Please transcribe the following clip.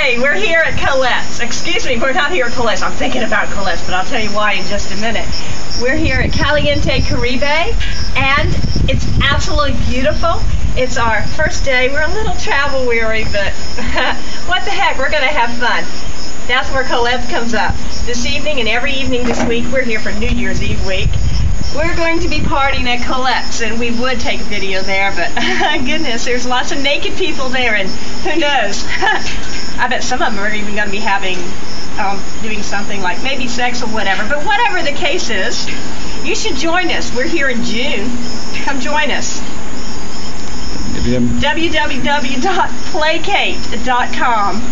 Okay, we're here at Colette's. Excuse me, we're not here at Colette's. I'm thinking about Colette's, but I'll tell you why in just a minute. We're here at Caliente Caribe, and it's absolutely beautiful. It's our first day. We're a little travel weary, but what the heck, we're going to have fun. That's where Colette comes up. This evening and every evening this week, we're here for New Year's Eve week. We're going to be partying at Colette's, and we would take a video there, but goodness, there's lots of naked people there, and who knows? I bet some of them are even going to be having, um, doing something like maybe sex or whatever. But whatever the case is, you should join us. We're here in June. Come join us. www.playcate.com